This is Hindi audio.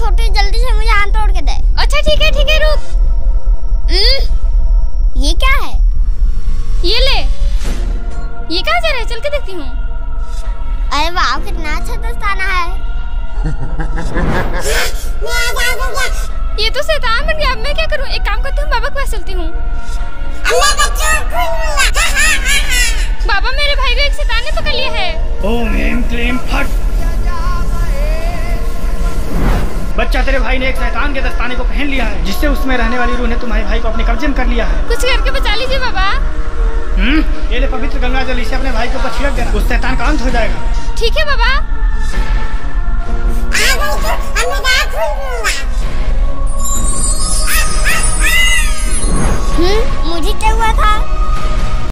छोटी जल्दी से मुझे हाथ तोड़ के दे। अच्छा ठीक है ठीक है रुक। हम्म, ये क्या है? ये ले। ये कहाँ जा रहा है? चल के देखती हूँ। अरे वाह कितना अच्छा दस्ताना है। ये तो शैतान बन गया। अब मैं क्या करूँ? एक काम करती हूँ बाबा के पास चलती हूँ। बाबा मेरे भाई को एक शैतान ने पकड़ लिया है। ओम ह्रीम क्लीम फट। बच्चा तेरे भाई ने एक शैतान के दस्ताने को पहन लिया है जिससे उसमें रहने वाली रूह ने तुम्हारे भाई को अपने कब्जे में कर लिया है। कुछ करके बचा लीजिए बाबा। हम्म? ये ले पवित्र गंगा जल इसे अपने भाई के ऊपर छिड़क देना। उस शैतान का अंत हो जाएगा। ठीक है बाबा।